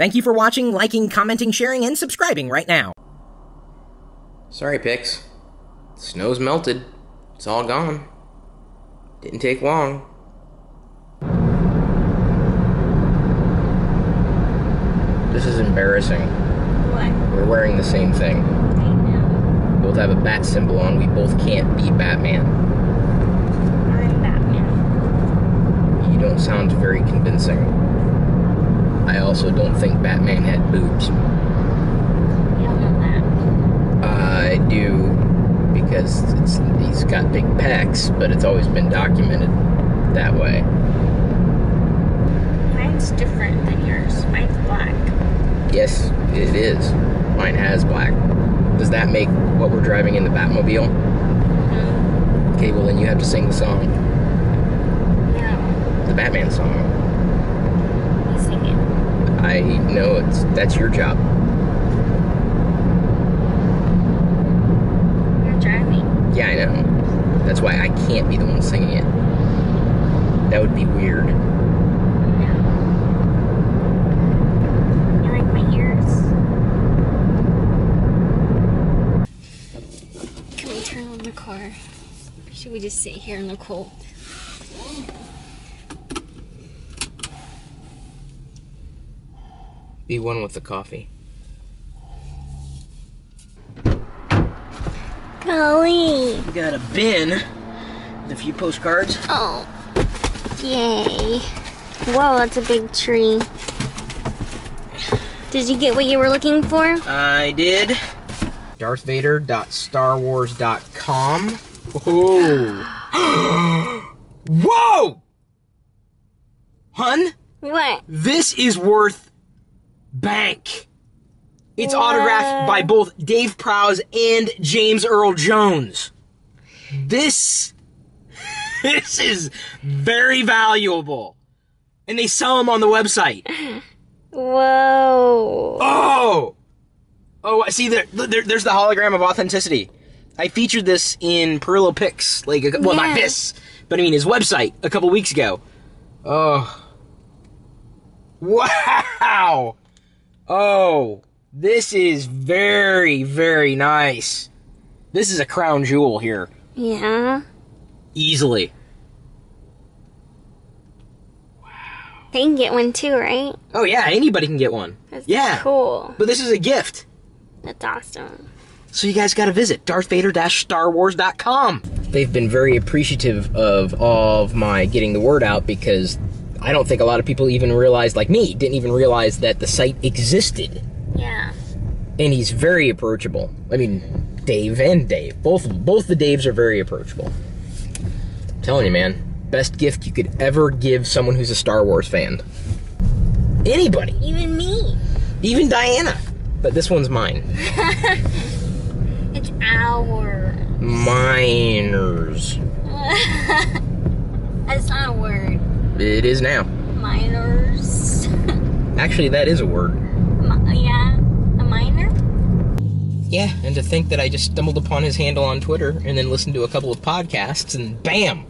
Thank you for watching, liking, commenting, sharing, and subscribing right now. Sorry, Pix. Snow's melted. It's all gone. Didn't take long. This is embarrassing. What? We're wearing the same thing. I know. We both have a bat symbol on. We both can't be Batman. I'm Batman. You don't sound very convincing. I also don't think Batman had boobs. You don't know that. I do because it's, he's got big pecs, but it's always been documented that way. Mine's different than yours. Mine's black. Yes, it is. Mine has black. Does that make what we're driving in the Batmobile? No. Okay, well then you have to sing the song, No. the Batman song. You sing it. I know it's that's your job. You're driving. Yeah, I know. That's why I can't be the one singing it. That would be weird. You like my ears? Can we turn on the car? Should we just sit here in the cold? Be one with the coffee. Golly. We got a bin with a few postcards. Oh. Yay. Whoa, that's a big tree. Did you get what you were looking for? I did. DarthVader.StarWars.com. Whoa! Whoa! Hun, What? this is worth bank. It's autographed by both Dave Prowse and James Earl Jones. This this is very valuable. And they sell them on the website. Whoa. Oh! Oh, I see, there, there, there's the hologram of authenticity. I featured this in Pirillo Picks, like, a, well, not this, but I mean his website a couple weeks ago. Oh. Wow! Oh, this is very, very nice. This is a crown jewel here. Yeah. Easily. They can get one too, right? Oh, yeah, anybody can get one. That's Yeah. cool. But this is a gift. That's awesome. So you guys got to visit DarthVader-StarWars.com. They've been very appreciative of of my getting the word out because I don't think a lot of people even realized, like me, didn't even realize that the site existed. Yeah. And he's very approachable. I mean, Dave and Dave, both both the Daves are very approachable. I'm telling you, man, best gift you could ever give someone who's a Star Wars fan. Anybody, Even me. even Diana. But this one's mine. It's our. Miners. That's not a word. It is now. Minors. Actually, that is a word. Mi- yeah. A minor? Yeah, and to think that I just stumbled upon his handle on Twitter and then listened to a couple of podcasts and bam,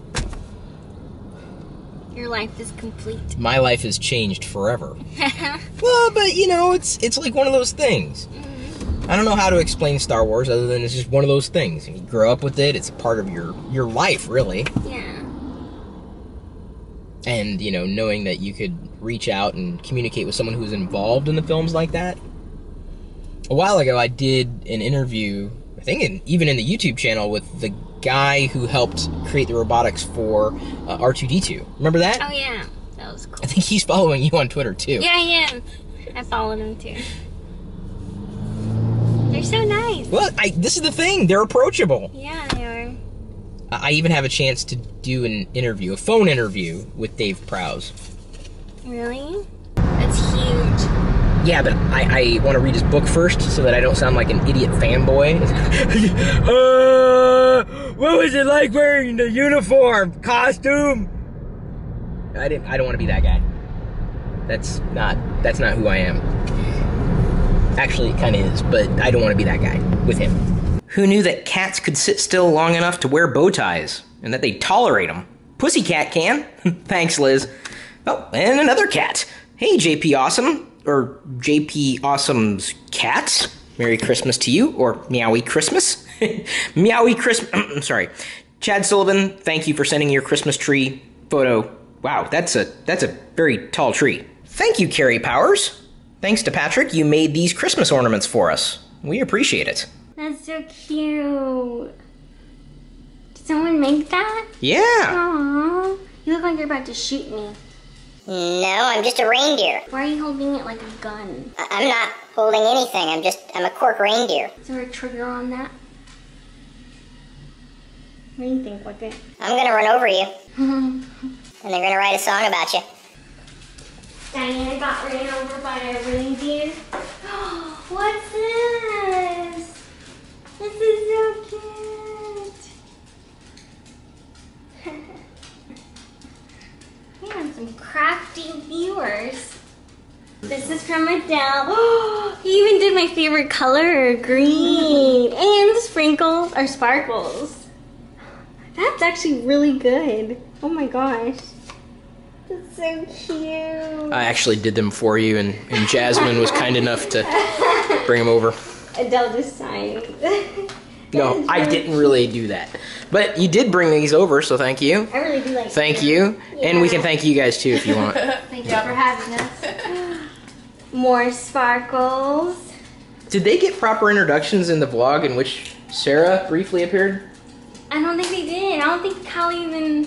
Your life is complete. my life has changed forever. well, but you know, it's it's like one of those things. Mm. I don't know how to explain Star Wars other than it's just one of those things. You grow up with it; it's a part of your your life, really. Yeah. And you know, knowing that you could reach out and communicate with someone who's involved in the films like that. A while ago, I did an interview, I think, in, even in the YouTube channel, with the guy who helped create the robotics for uh, R2D2. Remember that? Oh, yeah. That was cool I think he's following you on Twitter too. Yeah, I am. I followed him too. They're so nice. Well, I, this is the thing; they're approachable. Yeah. I even have a chance to do an interview, a phone interview with Dave Prowse. Really? That's huge. Yeah, but I, I want to read his book first so that I don't sound like an idiot fanboy. uh, what was it like wearing the uniform costume? I didn't. I don't want to be that guy. That's not. That's not who I am. Actually, it kind of is, but I don't want to be that guy with him. Who knew that cats could sit still long enough to wear bow ties and that they tolerate them? Pussycat can. Thanks, Liz. Oh, and another cat. Hey, JP Awesome. or JP Awesome's cats. Merry Christmas to you, or Meowie Christmas. Meowie Christmas. I'm sorry. Chad Sullivan, thank you for sending your Christmas tree photo. Wow, that's a that's a very tall tree. Thank you, Carrie Powers. Thanks to Patrick, you made these Christmas ornaments for us. We appreciate it. That's so cute. Did someone make that? Yeah. Aww. You look like you're about to shoot me. No, I'm just a reindeer. Why are you holding it like a gun? I- I'm not holding anything. I'm just, I'm a cork reindeer. Is there a trigger on that? What do you think, Wicket? I'm gonna run over you, and they're gonna write a song about you. Diana got ran over by a reindeer. What's this? This is so cute. we have some crafty viewers. This is from Adele. he even did my favorite color, green, and sprinkles or sparkles. That's actually really good. Oh my gosh. That's so cute. I actually did them for you, and, and Jasmine was kind enough to bring them over. Adele just signed. No, I didn't really do that. But you did bring these over, so thank you. I really do like Thank you. And we can thank you guys too if you want. Thank you for having us. More sparkles. Did they get proper introductions in the vlog in which Sarah briefly appeared? I don't think they did. I don't think Kyle even.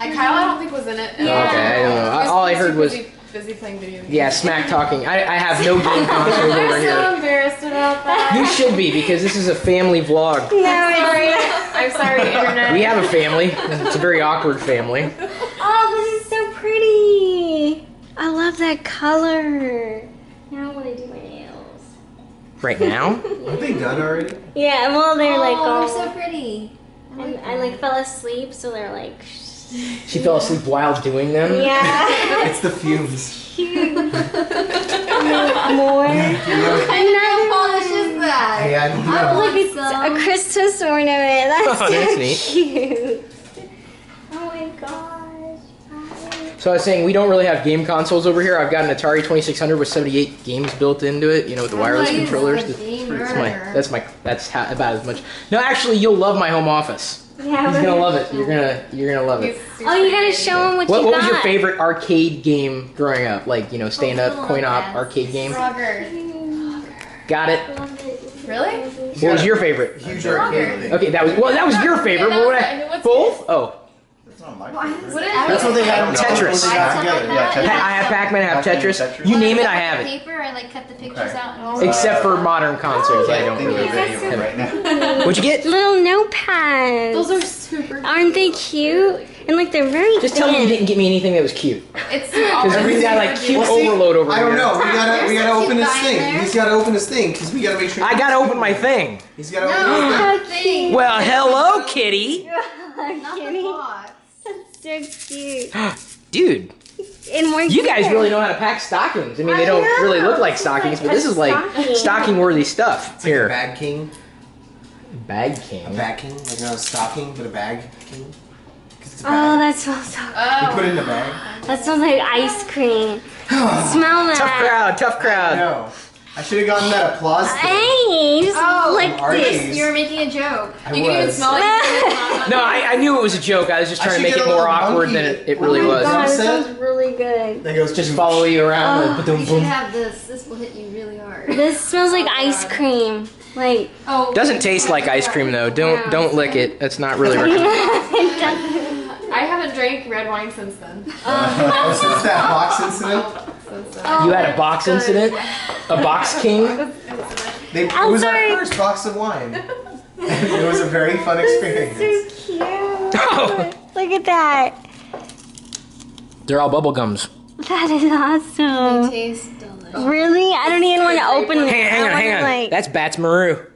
I Kyle, I don't think was in it. Yeah. all. Okay, I don't know. All I heard was busy, busy playing video games. yeah, smack talking. I, I have no game consoles over I'm so here. embarrassed about that. You should be because this is a family vlog. No, I'm sorry. I'm sorry, internet. We have a family. It's a very awkward family. Oh, this is so pretty. I love that color. Now I want to do my nails. Right now? Are they done already? Yeah, well, they're like oh, all. they're so pretty. and I like fell asleep, so they're like. She fell asleep while doing them. Yeah. It's the fumes. Cute. More. How polished is that? Hey, I don't know. want Look, it's a Christmas ornament. That's Oh, so that's cute. Oh my gosh. So I was saying we don't really have game consoles over here. I've got an Atari 2600 with 78 games built into it. You know, with the wireless controllers. That's my. That's my. That's how, about as much. No, actually, you'll love my home office. Yeah, He's gonna love it. You're gonna. You're gonna love it. He's- he's Oh, you gotta show him what, What, you what got. was your favorite arcade game growing up? Like you know, stand up, Oh, coin op, yes. arcade game. Frogger. Got it. Love it. Really? What was your favorite? Huge arcade. Okay, that was well. That was your favorite. Yeah, What would I? what's Both? Oh, That's not my What favorite. is That's what they had on Tetris. They got together. Yeah, Pa- Tetris. I have Pac-Man. I have Pac-Man, Tetris. Tetris. You name it, I have it. Paper, I like cut the pictures Okay. out. And all Except for uh, modern consoles, I I don't think really. of video right now. What'd you get? Little notepads. Those are super. Aren't they cute? And like they're very Just thin. tell me you didn't get me anything that was cute. It's Because we got like cute Well, see, overload over I here. don't know. We gotta, we gotta some open his cute guy in thing. there. He's gotta open his thing because we gotta make sure. I gotta open my thing. He's gotta open his thing. How cute. Well, hello, kitty. not the Kitty. box. So cute. Dude, And more you guys really know how to pack stockings. I mean, they don't know. really look like stockings, like but this is like stocking. stocking-worthy stuff. It's like a Here, bag king. bag A king. bag king. Like not a stocking, but a bag king. 'Cause it's a Oh, that smells so oh. You put it Oh. in a bag. That smells like ice cream. Smell that. Tough crowd, tough crowd. No. I should have gotten that applause thing. Hey, you just Oh, licked Archie's. it. You were making a joke. I You can even was. smell it. No, I, I knew it was a joke. I was just trying to make it more awkward than it, it really oh my was. God, it Upset? sounds really good. That goes Just boom. follow you around. Oh. like, boom, You should have this. This will hit you really hard. This smells like ice cream. Like, Oh. Doesn't taste like ice cream though. Don't don't lick it. That's not really. recommended. I haven't drank red wine since then. Oh, since that box incident, Since then. Oh, You had a oh, box incident, a box king. they, it I'm was sorry. our first box of wine. it was a very fun experience. so cute. Oh, Look at that. they're all bubble gums. That is awesome. They taste delicious. Really? I don't even want to open it. Hang, hang on, hang on. Like, That's Badtz-Maru.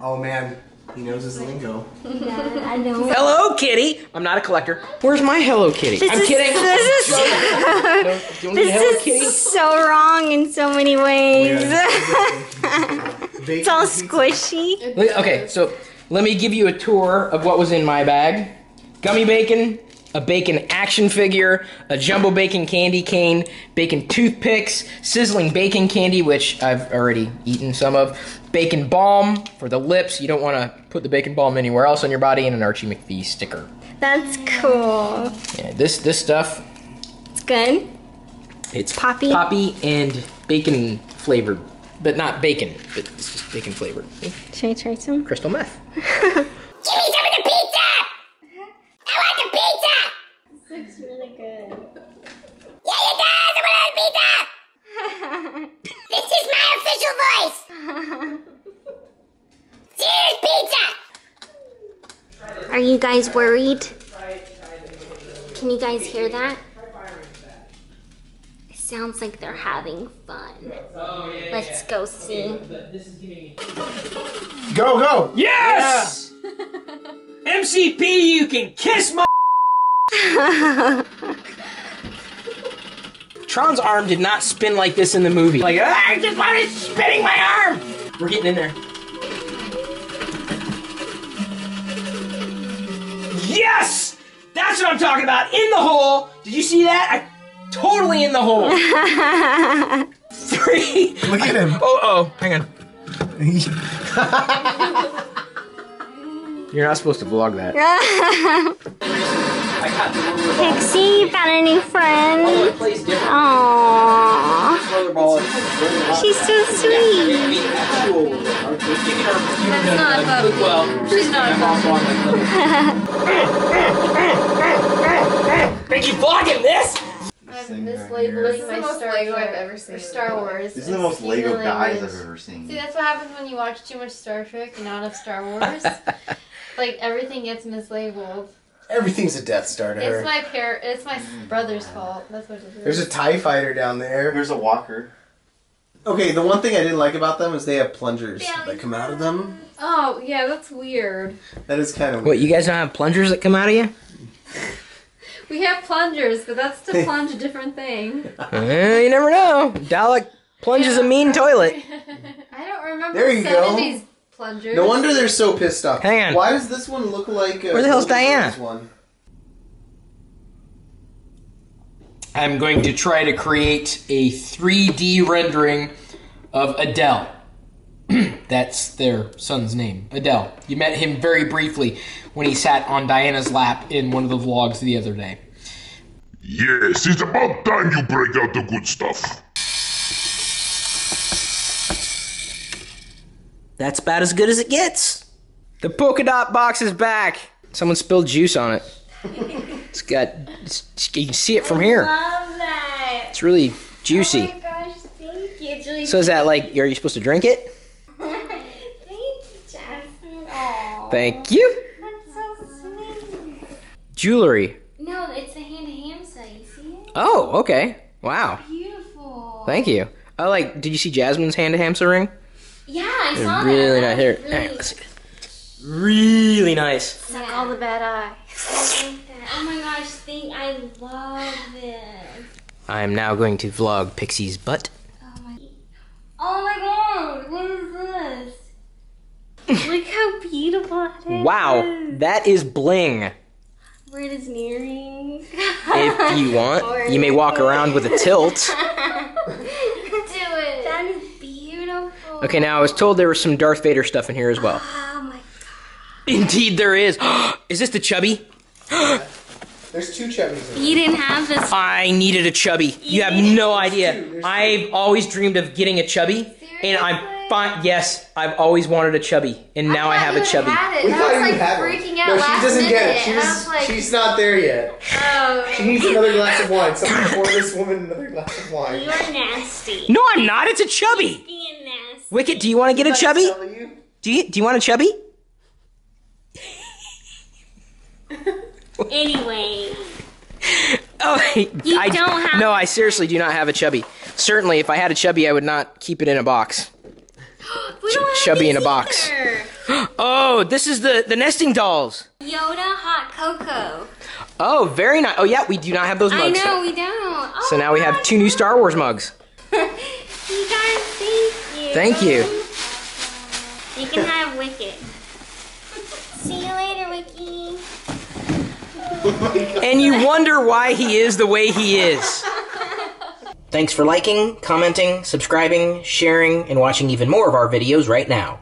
Oh man, he knows his lingo. I don't. Hello Kitty. I'm not a collector. Where's my Hello Kitty? This I'm is, kidding. This is, Do you want me to Hello this Kitty? is so wrong in so many oh, ways. it's all squishy. Look- Okay, so let me give you a tour of what was in my bag. Gummy bacon, a bacon action figure, a jumbo bacon candy cane, bacon toothpicks, sizzling bacon candy, which I've already eaten some of, bacon balm for the lips. You don't want to put the bacon balm anywhere else on your body, and an Archie McPhee sticker. That's cool. Yeah, this this stuff, It's good. it's Poppy? poppy and bacon flavored, but not bacon, but it's just bacon flavored. Should I try some? Crystal meth. Give me some of the pizza! I want the pizza! Looks really good. Yeah, it does! I want the pizza! this is my official voice! Cheers, pizza! Are you guys worried? Can you guys hear that? It sounds like they're having fun. Let's go see. Go, go! Yes! MCP, you can kiss my. Tron's arm did not spin like this in the movie. Like, "Ah, I just wanted spinning my arm! We're getting in there. Yes! That's what I'm talking about. In the hole. Did you see that? I totally in the hole. Three. Look at him. Oh, oh, hang on. You're not supposed to vlog that. I got Pixie, you found a new friend. Oh, it plays different. Aww. She's so sweet. That's not a puppy. Well, She's not a puppy. Make you vlogging this? I'm This mislabeling is my the most Star Lego I've ever seen. or Star Wars. These are the most Lego Steven guys. I've ever seen. See, that's what happens when you watch too much Star Trek and not enough Star Wars. like everything gets mislabeled. Everything's a Death Star to It's her. my par- It's my brother's fault. That's what it is. There's a TIE fighter down there. There's a walker. Okay, the one thing I didn't like about them is they have plungers that come out of them. Oh, yeah, that's weird. That is kind of What, you guys don't have plungers that come out of you? We have plungers, but that's to plunge a different thing. Eh, you never know. Dalek plunges a mean toilet. I don't remember There you go. 70s plungers. No wonder they're so pissed off. Hang on. Why does this one look like? Uh, Where the hell's Golden Diana? One? I'm going to try to create a 3D rendering of Adele. That's their son's name, Adele. You met him very briefly when he sat on Diana's lap in one of the vlogs the other day. Yes, it's about time you break out the good stuff. That's about as good as it gets. The polka dot box is back. Someone spilled juice on it. It's got, it's, you can see it from here. Love that. It's really Oh juicy. my gosh, thank you. It's really So is that like, are you supposed to drink it? Thank you, Jasmine. Aw. Thank you. That's so sweet. Jewelry. No, it's the hand to ham side. You see it? Oh, okay. Wow. Beautiful. Thank you. I like. Did you see Jasmine's hand to hamster ring? Yeah, I saw that. Really That nice. Here, all right, Really, let's. Really nice. Suck all the bad eye. I like that. Oh my gosh, thank I love this. I am now going to vlog Pixie's butt. Oh my Oh my god, what is this? Look how beautiful it is. Wow, that is bling. Wear it as an. If you want, you may walk around with a tilt. Do it. That is beautiful. Okay, now I was told there was some Darth Vader stuff in here as well. Oh my god. Indeed, there is. is this the chubby? There's two chubbies. In You didn't have this. I needed a chubby. You have no idea. I've always dreamed of getting a chubby, and I'm fine. Yes, I've always wanted a chubby, and now I, thought have you a chubby. Had it. We and thought was you like had one. freaking out No, she doesn't minute. get it. She's and I was like, she's not there yet. oh. She needs another glass of wine. Someone pour this woman another glass of wine. You're nasty. No, I'm not. It's a chubby. Being nasty. Wicket, do you want to get a chubby? Do you do you want a chubby? Anyway. Oh, You I don't have No, I seriously do not have a chubby. Certainly, if I had a chubby, I would not keep it in a box. We don't have chubby in a box. either. Oh, this is the the nesting dolls. Yoda hot cocoa. Oh, very nice. Oh yeah, we do not have those mugs. I know, we don't. Oh So now we have two new Star Wars mugs. you guys, thank you. Thank you. You can have Wicket. See you later, Wiki. And you wonder why he is the way he is. Thanks for liking, commenting, subscribing, sharing, and watching even more of our videos right now.